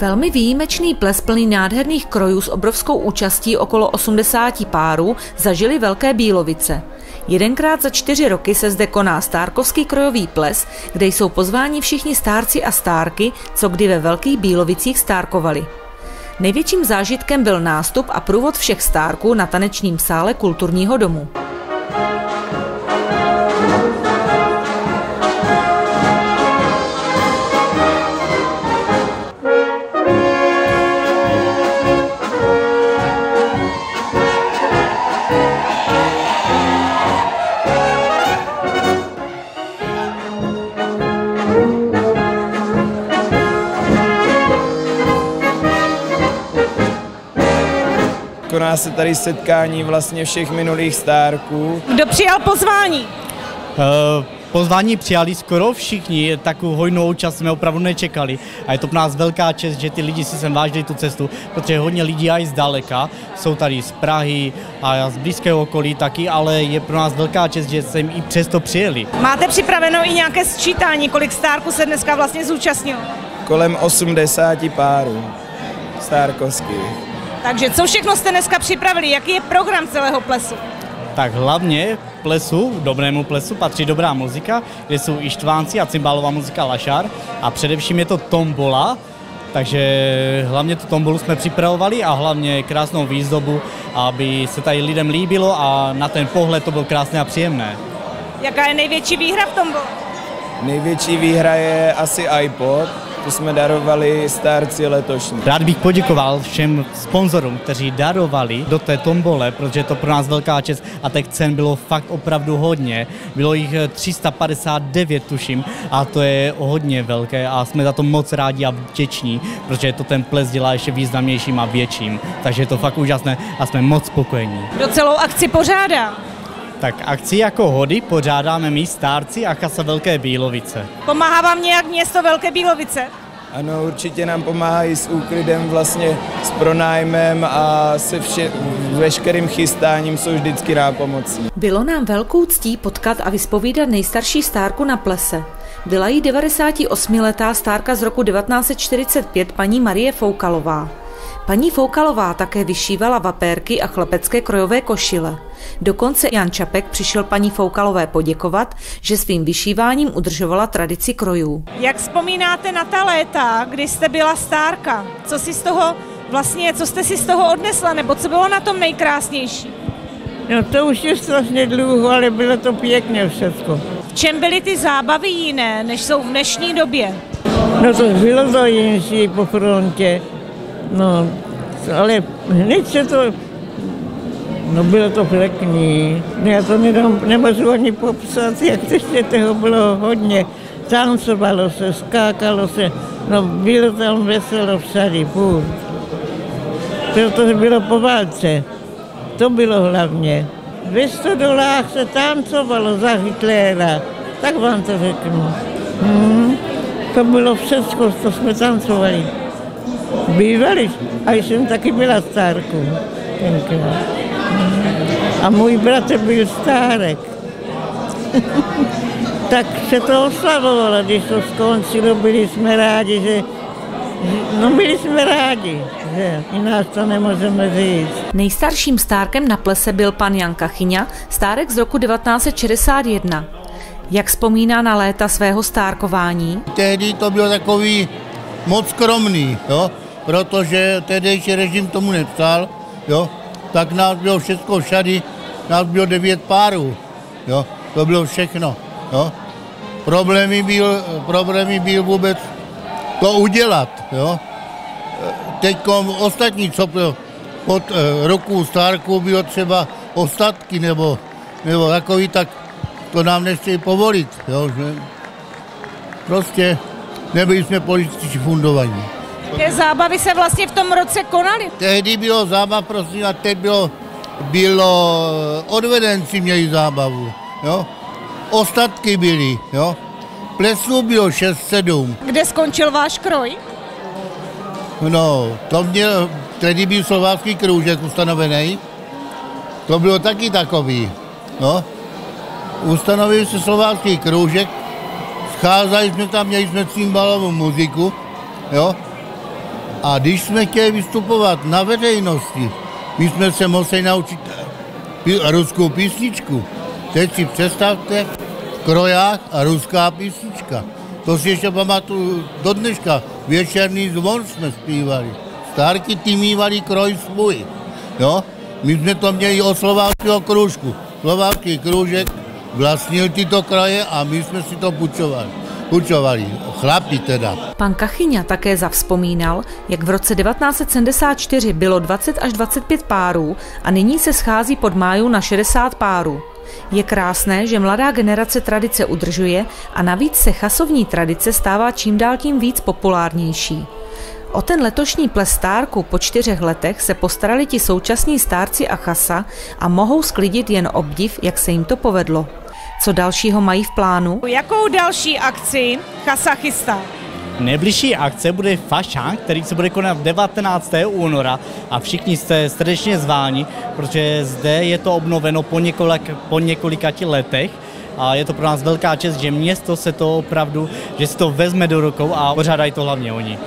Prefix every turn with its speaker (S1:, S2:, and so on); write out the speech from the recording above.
S1: Velmi výjimečný ples plný nádherných krojů s obrovskou účastí okolo 80 párů zažili Velké Bílovice. Jedenkrát za čtyři roky se zde koná Stárkovský krojový ples, kde jsou pozváni všichni stárci a stárky, co kdy ve Velkých Bílovicích stárkovali. Největším zážitkem byl nástup a průvod všech stárků na tanečním sále kulturního domu.
S2: Koná se tady setkání vlastně všech minulých stárků.
S3: Kdo přijal pozvání?
S4: Uh, pozvání přijali skoro všichni, takovou hojnou čas jsme opravdu nečekali. A je to pro nás velká čest, že ty lidi si sem vážili tu cestu, protože hodně lidí i zdaleka, jsou tady z Prahy a z blízkého okolí taky, ale je pro nás velká čest, že sem i přesto přijeli.
S3: Máte připraveno i nějaké sčítání, kolik stárků se dneska vlastně zúčastnilo?
S2: Kolem 80 párů stárkovských.
S3: Takže co všechno jste dneska připravili? Jaký je program celého plesu?
S4: Tak hlavně plesu, dobrému plesu, patří dobrá muzika, kde jsou i štvánci a cymbálová muzika Lašar a především je to tombola, takže hlavně tu tombolu jsme připravovali a hlavně krásnou výzdobu, aby se tady lidem líbilo a na ten pohled to bylo krásné a příjemné.
S3: Jaká je největší výhra v tombole?
S2: Největší výhra je asi iPod, to jsme darovali starci letošní.
S4: Rád bych poděkoval všem sponzorům, kteří darovali do té tombole, protože je to pro nás velká čest a těch cen bylo fakt opravdu hodně. Bylo jich 359, tuším, a to je hodně velké a jsme za to moc rádi a vděční, protože to ten ples dělá ještě významnějším a větším. Takže je to fakt úžasné a jsme moc spokojení.
S3: Kdo celou akci pořádá?
S4: Tak akci jako hody pořádáme my stárci a kasa Velké Bílovice.
S3: Pomáhá vám nějak město Velké Bílovice?
S2: Ano, určitě nám pomáhají s úklidem, vlastně s pronájmem a se vše, veškerým chystáním jsou vždycky nápomocní.
S1: Bylo nám velkou ctí potkat a vyspovídat nejstarší stárku na plese. Byla jí 98-letá stárka z roku 1945 paní Marie Foukalová. Paní Foukalová také vyšívala vapérky a chlepecké krojové košile. Dokonce Jan Čapek přišel paní Foukalové poděkovat, že svým vyšíváním udržovala tradici krojů.
S3: Jak vzpomínáte na ta léta, kdy jste byla stárka? Co si z toho vlastně, co jste si z toho odnesla, nebo co bylo na tom nejkrásnější?
S5: No to už je strašně dlouho, ale bylo to pěkně všechno.
S3: V čem byly ty zábavy jiné, než jsou v dnešní době?
S5: No to bylo zajímavé po frontě. No, ale hned se to, no bylo to pěkný. Já to nedám, nemůžu ani popsat, jak ještě toho bylo hodně. Tancovalo se, skákalo se, no bylo tam veselo všady, furt. Protože bylo po válce. To bylo hlavně. Ve stodolách se tancovalo za Hitlera, tak vám to řeknu. Hmm. To bylo všechno, co jsme tancovali. Bývali, a jsem taky byla stárkou tenkrát. A můj bratr byl stárek. tak se to oslavovalo, když to skončilo, byli jsme rádi, že No byli jsme rádi, že i nás to nemůžeme říct.
S1: Nejstarším stárkem na plese byl pan Jan Kachyňa, stárek z roku 1961. Jak vzpomíná na léta svého stárkování?
S6: Tehdy to bylo takový moc skromný, jo? protože tehdejší režim tomu nepsal, jo? tak nás bylo všechno všady, nás bylo devět párů, jo? to bylo všechno. Jo? Problémy, byl, problémy byl vůbec to udělat. Jo? Teď ostatní, co bylo od eh, roku Stárku bylo třeba ostatky nebo, nebo takový, tak to nám nechtějí povolit. Jo? Že? Prostě nebyli jsme politicky fundovaní.
S3: Jaké zábavy se vlastně v tom roce konaly?
S6: Tehdy bylo zábav, prosím, a teď bylo, bylo odvedenci měli zábavu, jo. Ostatky byly, jo. Plesů bylo 6-7.
S3: Kde skončil váš kroj?
S6: No, to měl, tehdy byl slovácký kroužek ustanovený. To bylo taky takový, no. Ustanovil se slovácký kroužek, scházeli jsme tam, měli jsme cymbalovou muziku, jo A když jsme chtěli vystupovat na veřejnosti, my jsme se museli naučit ruskou písničku. Teď si představte, v krojách a ruská písnička. To si ještě pamatuju do dneška. Večerný zvon jsme zpívali. Stárky ty mývali kroj svůj. Jo? My jsme to měli o slováckého kružku. Slovácký kružek vlastnil tyto kraje a my jsme si to půjčovali. Půjčovali, chlapi teda.
S1: Pan Kachyňa také zavzpomínal, jak v roce 1974 bylo 20 až 25 párů a nyní se schází pod máju na 60 párů. Je krásné, že mladá generace tradice udržuje a navíc se chasovní tradice stává čím dál tím víc populárnější. O ten letošní ples stárku po čtyřech letech se postarali ti současní stárci a chasa a mohou sklidit jen obdiv, jak se jim to povedlo. Co dalšího mají v plánu?
S3: Jakou další akci chasa chystá?
S4: Nejbližší akce bude Fašán, který se bude konat 19. února a všichni jste srdečně zváni, protože zde je to obnoveno po, několik, po několika letech a je to pro nás velká čest, že město se to opravdu, že si to vezme do rukou a pořádají to hlavně oni.